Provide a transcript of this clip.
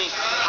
me.